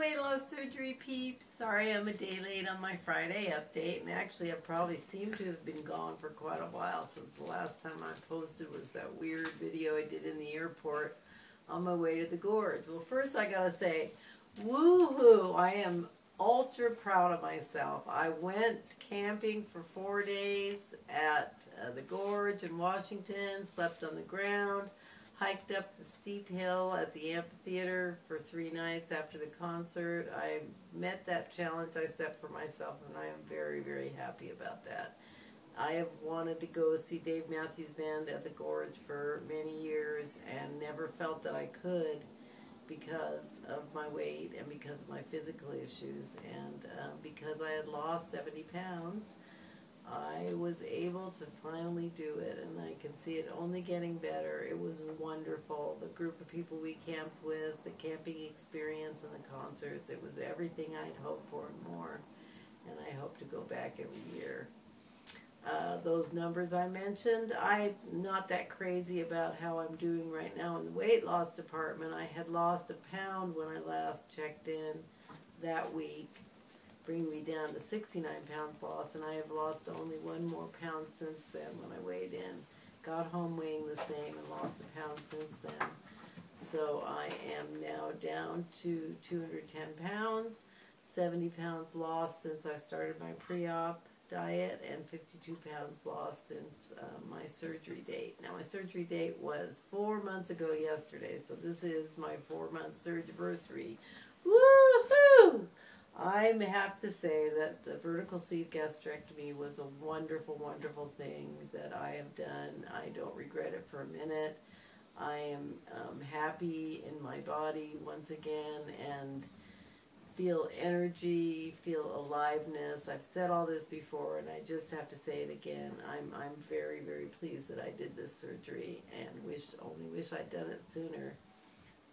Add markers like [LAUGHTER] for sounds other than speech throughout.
weight loss surgery peeps. Sorry I'm a day late on my Friday update, and actually I probably seem to have been gone for quite a while since the last time I posted was that weird video I did in the airport on my way to the gorge. Well, first I gotta say, woohoo! I am ultra proud of myself. I went camping for four days at uh, the gorge in Washington, slept on the ground hiked up the steep hill at the amphitheater for three nights after the concert. I met that challenge I set for myself, and I am very, very happy about that. I have wanted to go see Dave Matthews Band at the Gorge for many years and never felt that I could because of my weight and because of my physical issues and uh, because I had lost 70 pounds I was able to finally do it, and I can see it only getting better. It was wonderful. The group of people we camped with, the camping experience, and the concerts, it was everything I'd hoped for and more. And I hope to go back every year. Uh, those numbers I mentioned, I'm not that crazy about how I'm doing right now in the weight loss department. I had lost a pound when I last checked in that week bringing me down to 69 pounds lost, and I have lost only one more pound since then when I weighed in. Got home weighing the same and lost a pound since then. So I am now down to 210 pounds, 70 pounds lost since I started my pre-op diet, and 52 pounds lost since uh, my surgery date. Now my surgery date was four months ago yesterday, so this is my four-month surgery anniversary. Woohoo! I have to say that the vertical sleeve gastrectomy was a wonderful, wonderful thing that I have done. I don't regret it for a minute. I am um, happy in my body once again and feel energy, feel aliveness. I've said all this before and I just have to say it again. I'm, I'm very, very pleased that I did this surgery and wish only wish I'd done it sooner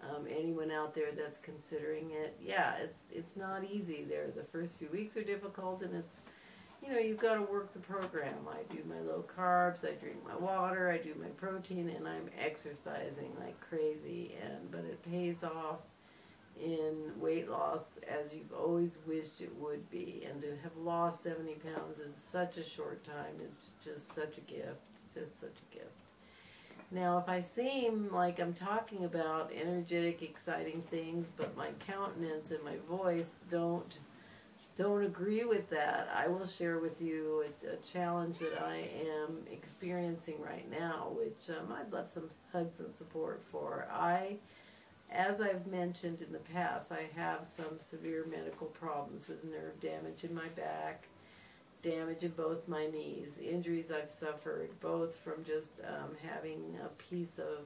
um, anyone out there that's considering it, yeah, it's it's not easy. There, the first few weeks are difficult, and it's you know you've got to work the program. I do my low carbs, I drink my water, I do my protein, and I'm exercising like crazy. And but it pays off in weight loss as you've always wished it would be. And to have lost 70 pounds in such a short time is just such a gift. Just such a gift. Now, if I seem like I'm talking about energetic, exciting things, but my countenance and my voice don't don't agree with that, I will share with you a, a challenge that I am experiencing right now, which um, I'd love some hugs and support for. I, as I've mentioned in the past, I have some severe medical problems with nerve damage in my back damage in both my knees, injuries I've suffered, both from just um, having a piece of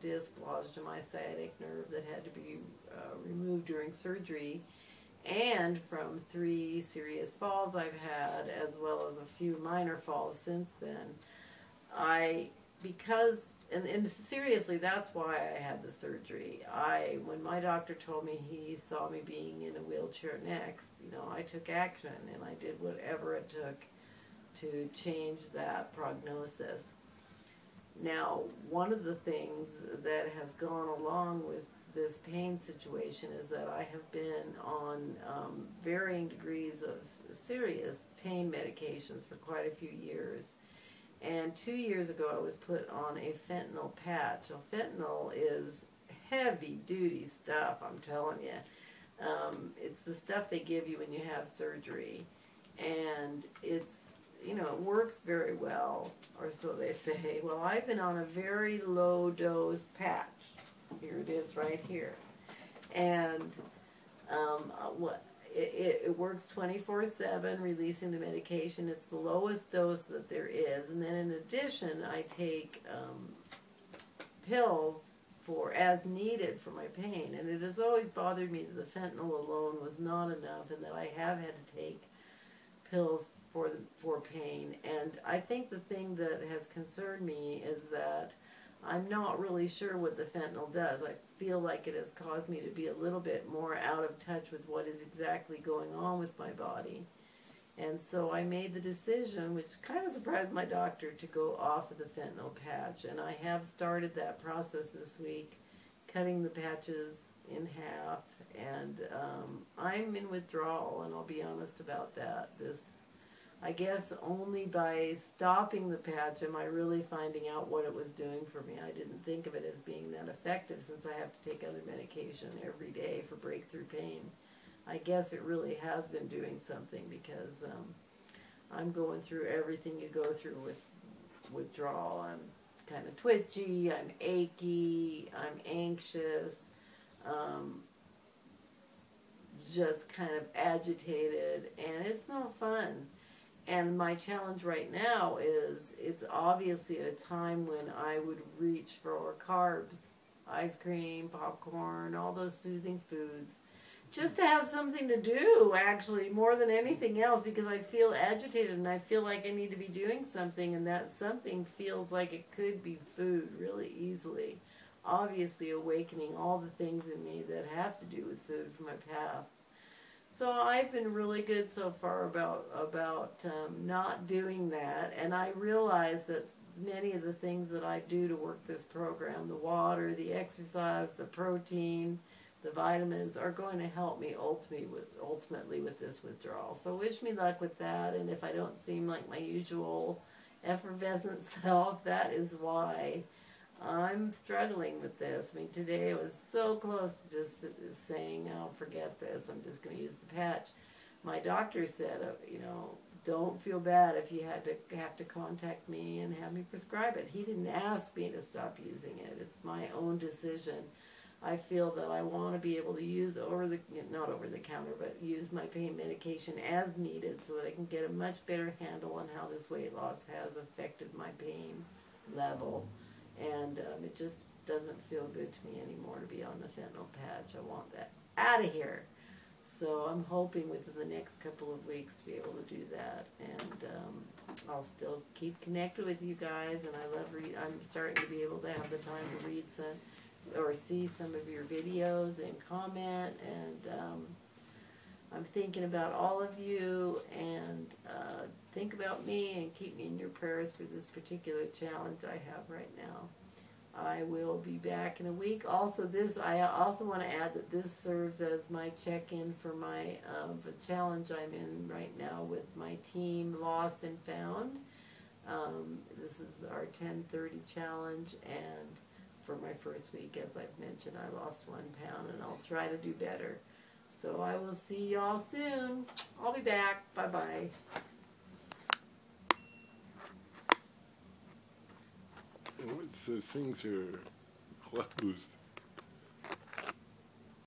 disc lodged to my sciatic nerve that had to be uh, removed during surgery, and from three serious falls I've had, as well as a few minor falls since then. I, because and, and seriously, that's why I had the surgery. I, when my doctor told me he saw me being in a wheelchair next, you know, I took action and I did whatever it took to change that prognosis. Now, one of the things that has gone along with this pain situation is that I have been on um, varying degrees of serious pain medications for quite a few years. And two years ago, I was put on a fentanyl patch. Now, fentanyl is heavy duty stuff, I'm telling you. Um, it's the stuff they give you when you have surgery. And it's, you know, it works very well, or so they [LAUGHS] say. Well, I've been on a very low dose patch. Here it is right here. And um, uh, what it, it, works 24-7, releasing the medication. It's the lowest dose that there is. And then in addition, I take um, pills for as needed for my pain. And it has always bothered me that the fentanyl alone was not enough and that I have had to take pills for, the, for pain. And I think the thing that has concerned me is that I'm not really sure what the fentanyl does. I feel like it has caused me to be a little bit more out of touch with what is exactly going on with my body. And so I made the decision, which kind of surprised my doctor, to go off of the fentanyl patch. And I have started that process this week, cutting the patches in half and um, I'm in withdrawal, and I'll be honest about that. This, I guess, only by stopping the patch am I really finding out what it was doing for me. I didn't think of it as being that effective since I have to take other medication every day for breakthrough pain. I guess it really has been doing something because um, I'm going through everything you go through with withdrawal. I'm kind of twitchy, I'm achy, I'm anxious, um, just kind of agitated, and it's no fun. And my challenge right now is it's obviously a time when I would reach for carbs, ice cream, popcorn, all those soothing foods just to have something to do actually more than anything else because I feel agitated and I feel like I need to be doing something and that something feels like it could be food really easily. Obviously awakening all the things in me that have to do with food from my past. So I've been really good so far about about um, not doing that and I realize that many of the things that I do to work this program, the water, the exercise, the protein, the vitamins are going to help me ultimately with, ultimately with this withdrawal. So wish me luck with that. And if I don't seem like my usual effervescent [LAUGHS] self, that is why I'm struggling with this. I mean, today I was so close to just saying, oh, forget this. I'm just going to use the patch. My doctor said, uh, you know, don't feel bad if you had to have to contact me and have me prescribe it. He didn't ask me to stop using it. It's my own decision. I feel that I want to be able to use over the, not over the counter, but use my pain medication as needed so that I can get a much better handle on how this weight loss has affected my pain level. And um, it just doesn't feel good to me anymore to be on the fentanyl patch. I want that out of here. So I'm hoping within the next couple of weeks to be able to do that. And um, I'll still keep connected with you guys. And I love read. I'm starting to be able to have the time to read some or see some of your videos and comment and um, I'm thinking about all of you and uh, think about me and keep me in your prayers for this particular challenge I have right now. I will be back in a week. Also, this I also want to add that this serves as my check-in for my um, challenge I'm in right now with my team, Lost and Found. Um, this is our 10:30 challenge, and for my first week. As I've mentioned, I lost one pound and I'll try to do better. So I will see y'all soon. I'll be back. Bye-bye. Once those things are closed,